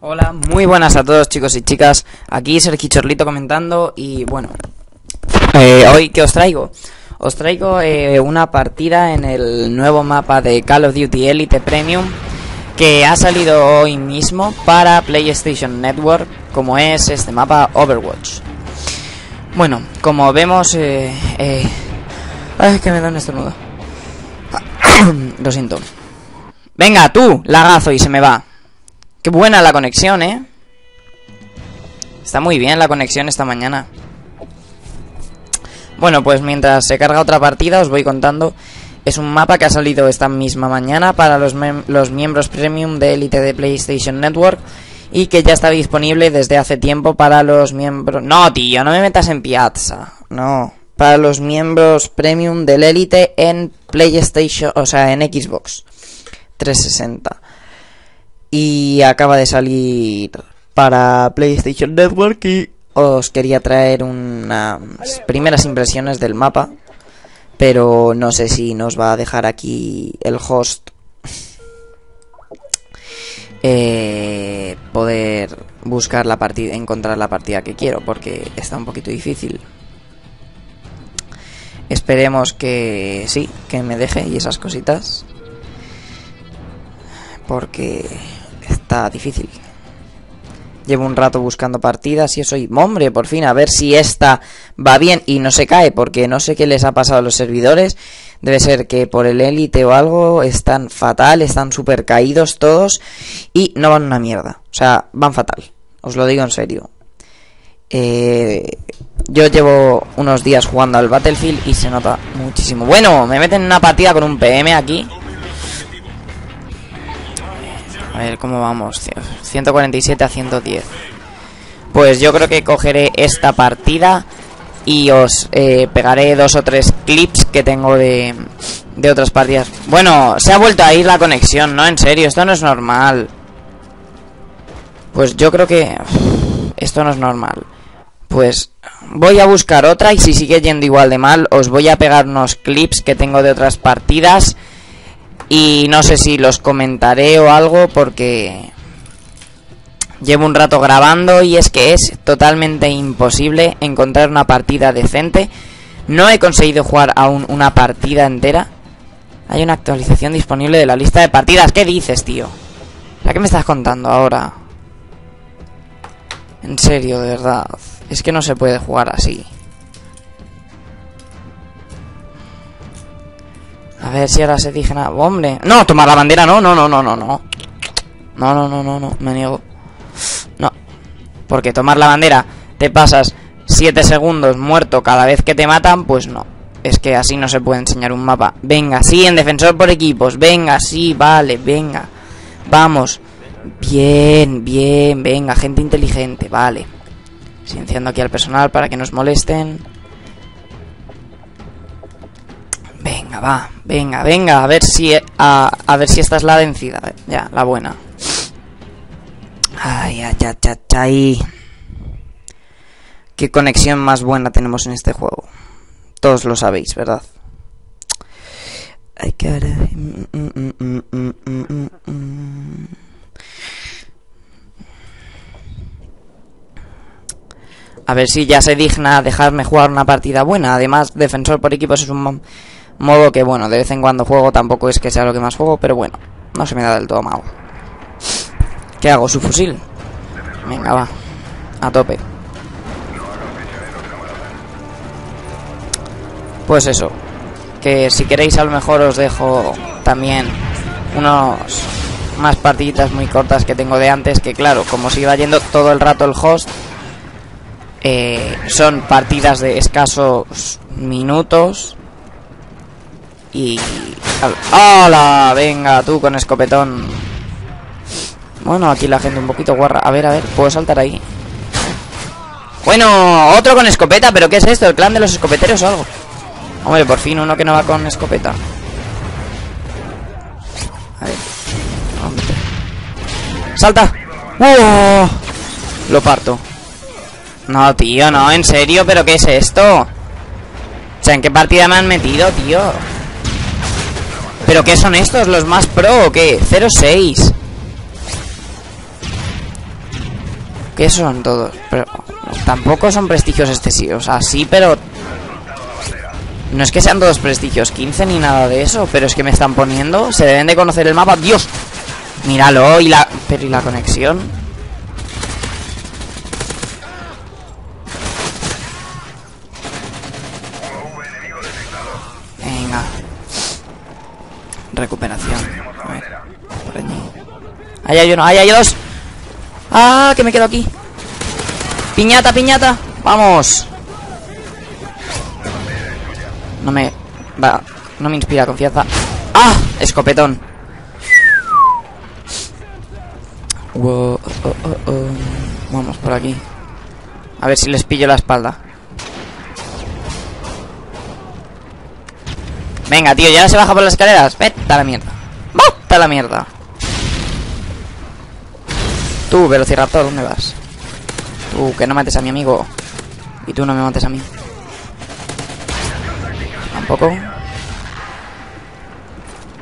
Hola, muy buenas a todos chicos y chicas. Aquí es el Quichorlito comentando y bueno, eh, hoy ¿qué os traigo? Os traigo eh, una partida en el nuevo mapa de Call of Duty Elite Premium que ha salido hoy mismo para PlayStation Network, como es este mapa Overwatch. Bueno, como vemos, eh, eh, ay, que me da un estornudo. Lo siento. Venga, tú, lagazo, y se me va. Qué buena la conexión, ¿eh? Está muy bien la conexión esta mañana. Bueno, pues mientras se carga otra partida os voy contando. Es un mapa que ha salido esta misma mañana para los, los miembros premium de Elite de PlayStation Network y que ya está disponible desde hace tiempo para los miembros... No, tío, no me metas en Piazza. No. Para los miembros premium del Elite en PlayStation, o sea, en Xbox 360 y acaba de salir para PlayStation Network y os quería traer unas primeras impresiones del mapa, pero no sé si nos va a dejar aquí el host eh, poder buscar la partida, encontrar la partida que quiero, porque está un poquito difícil. Esperemos que sí, que me deje y esas cositas. Porque está difícil. Llevo un rato buscando partidas y eso y hombre, por fin, a ver si esta va bien y no se cae, porque no sé qué les ha pasado a los servidores. Debe ser que por el élite o algo están fatal, están súper caídos todos y no van una mierda. O sea, van fatal. Os lo digo en serio. Eh, yo llevo unos días jugando al Battlefield y se nota muchísimo. Bueno, me meten en una partida con un PM aquí. A ver cómo vamos, 147 a 110. Pues yo creo que cogeré esta partida y os eh, pegaré dos o tres clips que tengo de, de otras partidas. Bueno, se ha vuelto a ir la conexión, ¿no? En serio, esto no es normal. Pues yo creo que... esto no es normal. Pues voy a buscar otra y si sigue yendo igual de mal, os voy a pegar unos clips que tengo de otras partidas y no sé si los comentaré o algo porque llevo un rato grabando y es que es totalmente imposible encontrar una partida decente. No he conseguido jugar aún una partida entera. Hay una actualización disponible de la lista de partidas. ¿Qué dices, tío? ¿La que me estás contando ahora? En serio, de verdad. Es que no se puede jugar así. A ver si ahora se dije nada. Hombre. No, tomar la bandera, no, no, no, no, no, no. No, no, no, no, no. Me niego. Porque tomar la bandera te pasas 7 segundos muerto cada vez que te matan, pues no. Es que así no se puede enseñar un mapa. Venga, sí, en defensor por equipos. Venga, sí, vale, venga. Vamos. Bien, bien, venga, gente inteligente, vale. Silenciando aquí al personal para que nos molesten. Venga, va, venga, venga, a ver si a, a ver si esta es la vencida, ya, la buena. Ay, ay, ay, ay, ay. Qué conexión más buena tenemos en este juego. Todos lo sabéis, ¿verdad? Ay, caray. A ver si ya se digna dejarme jugar una partida buena. Además, defensor por equipos es un Modo que, bueno, de vez en cuando juego, tampoco es que sea lo que más juego, pero bueno, no se me da del todo mal. ¿Qué hago? ¿Su fusil? Venga, va. A tope. Pues eso. Que si queréis a lo mejor os dejo también unos más partiditas muy cortas que tengo de antes, que claro, como se iba yendo todo el rato el host, eh, son partidas de escasos minutos y... ¡Hala! Venga, tú con escopetón. Bueno, aquí la gente un poquito guarra. A ver, a ver, ¿puedo saltar ahí? Bueno, otro con escopeta, pero ¿qué es esto? ¿El clan de los escopeteros o algo? Hombre, por fin uno que no va con escopeta. A ver. ¡Salta! ¡Oh! Lo parto. No, tío, no, en serio, ¿pero qué es esto? O sea, ¿en qué partida me han metido, tío? ¿Pero qué son estos? ¿Los más pro o qué? 0-6 ¿Qué son todos? Pero tampoco son prestigios excesivos. O sea, sí, pero... No es que sean todos prestigios 15 ni nada de eso, pero es que me están poniendo... Se deben de conocer el mapa. ¡Dios! Míralo, y la... Pero ¿y la conexión? Venga. Recuperación. A. Ahí hay uno, ahí hay dos. ¡Ah! Que me quedo aquí. Piñata, piñata. Vamos. No me... Va, no me inspira confianza. ¡Ah! Escopetón. Oh, oh, oh. Vamos por aquí. A ver si les pillo la espalda. Venga, tío, ya se baja por las escaleras. Vete la mierda. Vete la mierda. Tú, Velociraptor, ¿dónde vas? Tú, que no mates a mi amigo. Y tú no me mates a mí. Tampoco.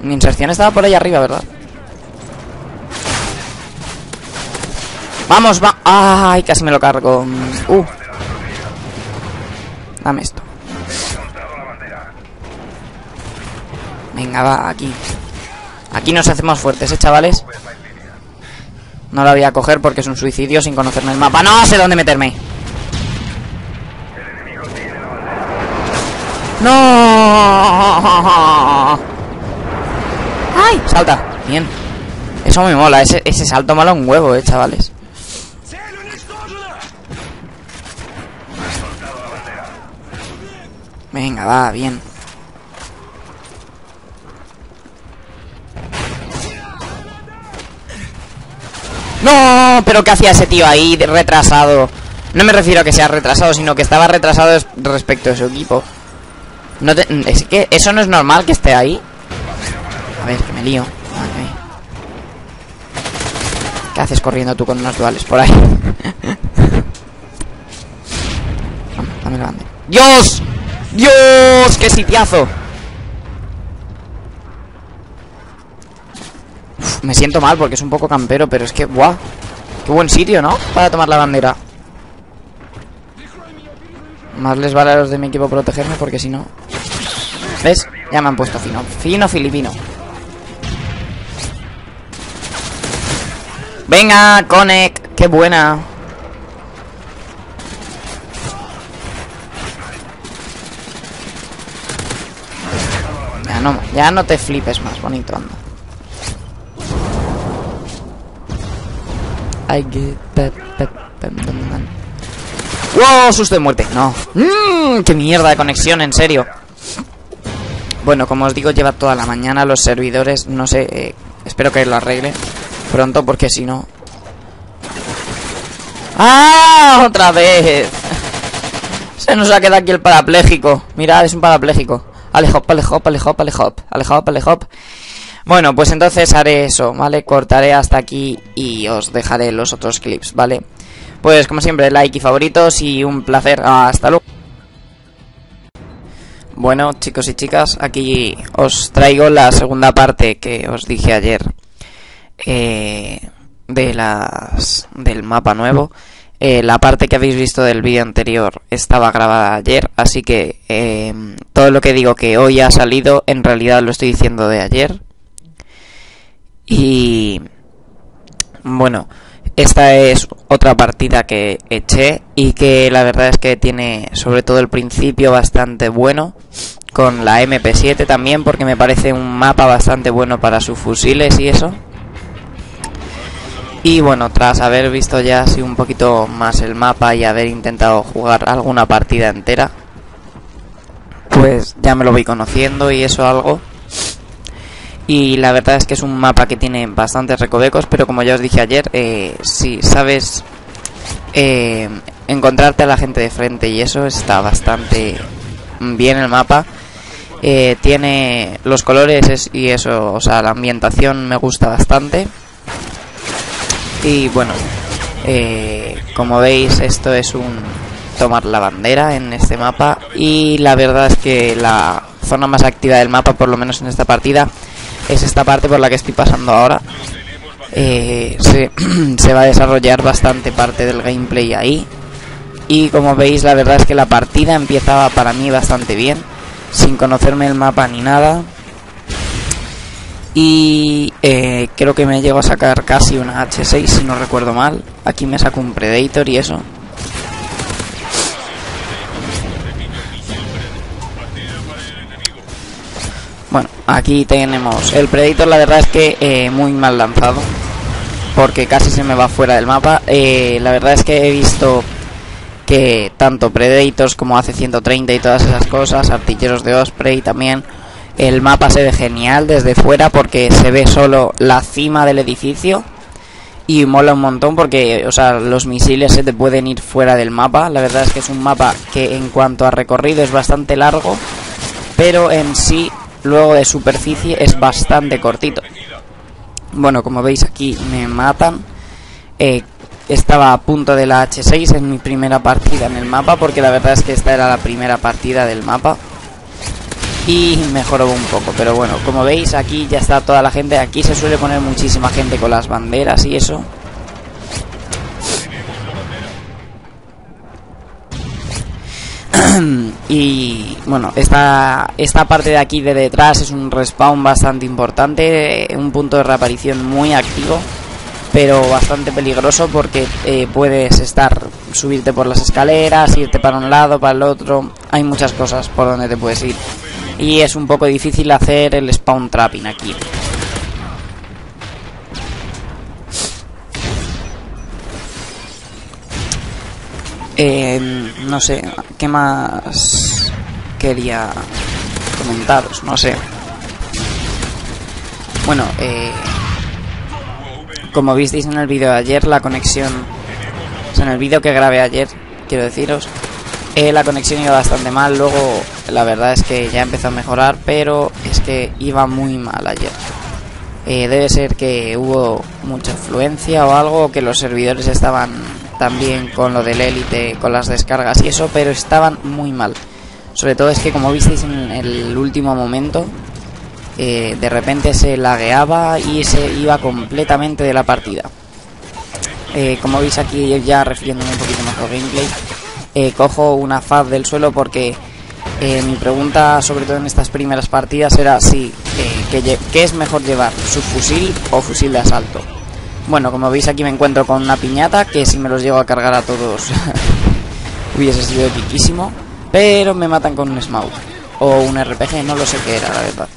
Mi inserción estaba por ahí arriba, ¿verdad? Vamos, va. Ay, casi me lo cargo. Uh. Dame esto. Venga, va, aquí. Aquí nos hacemos fuertes, ¿eh, chavales? No la voy a coger porque es un suicidio sin conocerme el mapa. ¡No sé dónde meterme! ¡No! ¡Ay! Salta. Bien. Eso me mola. Ese, ese salto mola un huevo, eh, chavales. Venga, va, bien. ¡No! ¿Pero qué hacía ese tío ahí, retrasado? No me refiero a que sea retrasado, sino que estaba retrasado respecto a su equipo. No es que eso no es normal que esté ahí. A ver, que me lío. ¿Qué haces corriendo tú con unos duales por ahí? dame. ¡Dios! ¡Dios! ¡Qué sitiazo! Me siento mal porque es un poco campero, pero es que, ¡buah! Qué buen sitio, ¿no? Para tomar la bandera. Más les vale a los de mi equipo protegerme porque si no... ¿Ves? Ya me han puesto fino. Fino filipino. Venga, Connect. Qué buena. Ya no, ya no te flipes más, bonito anda. ¡Wow! Susto de muerte. No. Mmm, ¡Qué mierda de conexión, en serio! Bueno, como os digo, lleva toda la mañana los servidores. No sé, eh, espero que lo arregle pronto porque si no... ¡Ah! ¡Otra vez! Se nos ha quedado aquí el parapléjico. Mirad, es un parapléjico. Alejop, alejop, alejop, alejop. Alejop, alejop. Bueno, pues entonces haré eso, ¿vale? Cortaré hasta aquí y os dejaré los otros clips, ¿vale? Pues como siempre, like y favoritos y un placer. Hasta luego. Bueno, chicos y chicas, aquí os traigo la segunda parte que os dije ayer eh, de las del mapa nuevo. Eh, la parte que habéis visto del vídeo anterior estaba grabada ayer, así que eh, todo lo que digo que hoy ha salido, en realidad lo estoy diciendo de ayer. Y bueno, esta es otra partida que eché y que la verdad es que tiene sobre todo el principio bastante bueno con la MP7 también porque me parece un mapa bastante bueno para sus fusiles y eso. Y bueno, tras haber visto ya así un poquito más el mapa y haber intentado jugar alguna partida entera, pues ya me lo voy conociendo y eso algo. Y la verdad es que es un mapa que tiene bastantes recovecos, pero como ya os dije ayer, eh, si sabes eh, encontrarte a la gente de frente y eso está bastante bien el mapa. Eh, tiene los colores y eso, o sea, la ambientación me gusta bastante. Y bueno, como veis esto es un tomar la bandera en este mapa y la verdad es que la zona más activa del mapa, por lo menos en esta partida, es esta parte por la que estoy pasando ahora. Eh, se, se va a desarrollar bastante parte del gameplay ahí. Y como veis la verdad es que la partida empieza para mí bastante bien sin conocerme el mapa ni nada. Y eh, creo que me llego a sacar casi una H6 si no recuerdo mal. Aquí me saco un Predator y eso bueno aquí tenemos el Predator la verdad es que eh, muy mal lanzado porque casi se me va fuera del mapa eh, la verdad es que he visto que tanto Predators como AC-130 y todas esas cosas, artilleros de Osprey también, el mapa se ve genial desde fuera porque se ve solo la cima del edificio y mola un montón porque, o sea, los misiles se te pueden ir fuera del mapa. La verdad es que es un mapa que en cuanto a recorrido es bastante largo, pero en sí, luego de superficie es bastante cortito. Bueno, como veis aquí me matan. Eh, estaba a punto de la H6 en mi primera partida en el mapa, porque la verdad es que esta era la primera partida del mapa. Y mejoró un poco, pero bueno, como veis aquí ya está toda la gente, aquí se suele poner muchísima gente con las banderas y eso. y bueno, esta, esta parte de aquí de detrás es un respawn bastante importante, un punto de reaparición muy activo pero bastante peligroso porque eh, puedes estar, subirte por las escaleras, irte para un lado, para el otro, hay muchas cosas por donde te puedes ir. Y es un poco difícil hacer el spawn trapping aquí. Eh, no sé, ¿qué más quería comentaros? No sé. Bueno, eh, como visteis en el vídeo de ayer, la conexión... O sea, en el vídeo que grabé ayer, quiero deciros, eh, la conexión iba bastante mal. Luego, la verdad es que ya empezó a mejorar, pero es que iba muy mal ayer. Eh, debe ser que hubo mucha influencia o algo, que los servidores estaban también con lo del élite, con las descargas y eso, pero estaban muy mal. Sobre todo es que como visteis en el último momento, eh, de repente se lagueaba y se iba completamente de la partida. Eh, como veis aquí ya refiriéndome un poquito más al gameplay, eh, cojo una faz del suelo porque mi pregunta, sobre todo en estas primeras partidas, era si qué es mejor llevar, su fusil o fusil de asalto. Bueno, como veis aquí me encuentro con una piñata que si me los llego a cargar a todos hubiese sido epiquísimo, pero me matan con un smoke o un RPG, no lo sé qué era la verdad.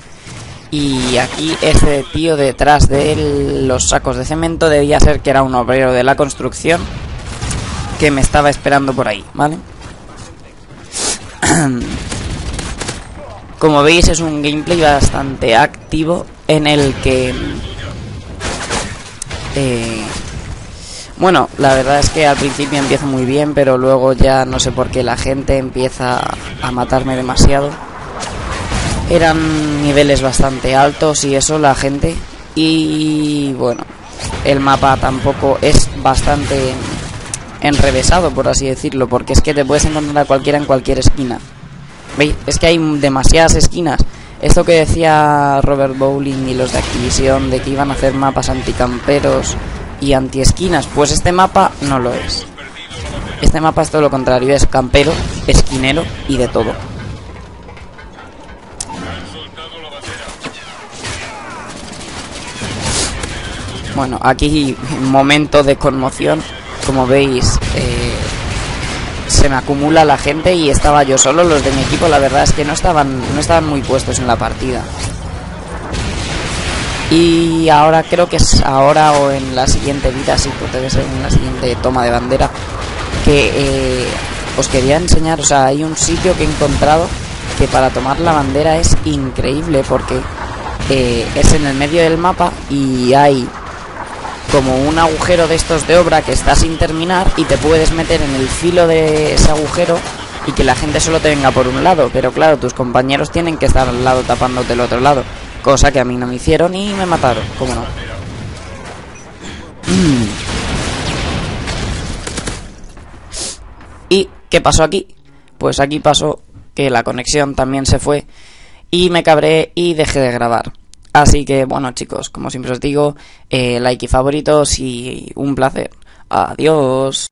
Y aquí ese tío detrás de los sacos de cemento debía ser que era un obrero de la construcción que me estaba esperando por ahí, ¿vale? Como veis es un gameplay bastante activo en el que... Eh, bueno, la verdad es que al principio empieza muy bien, pero luego ya no sé por qué la gente empieza a matarme demasiado eran niveles bastante altos y eso, la gente. Y bueno, el mapa tampoco es bastante enrevesado, por así decirlo, porque es que te puedes encontrar a cualquiera en cualquier esquina. ¿Veis? Es que hay demasiadas esquinas. Esto que decía Robert Bowling y los de Activision de que iban a hacer mapas anticamperos y antiesquinas, pues este mapa no lo es. Este mapa es todo lo contrario, es campero, esquinero y de todo. Bueno, aquí momento de conmoción, como veis, eh, se me acumula la gente y estaba yo solo. Los de mi equipo, la verdad es que no estaban, no estaban muy puestos en la partida. Y ahora creo que es ahora o en la siguiente vida, sí, puede ser en la siguiente toma de bandera, que eh, os quería enseñar, o sea, hay un sitio que he encontrado que para tomar la bandera es increíble porque eh, es en el medio del mapa y hay como un agujero de estos de obra que está sin terminar y te puedes meter en el filo de ese agujero y que la gente solo te venga por un lado, pero claro, tus compañeros tienen que estar al lado tapándote el otro lado, cosa que a mí no me hicieron y me mataron, ¿cómo no? ¿qué pasó aquí? Pues aquí pasó que la conexión también se fue y me cabré y dejé de grabar. Así que bueno chicos, como siempre os digo, eh, like y favoritos y un placer. Adiós.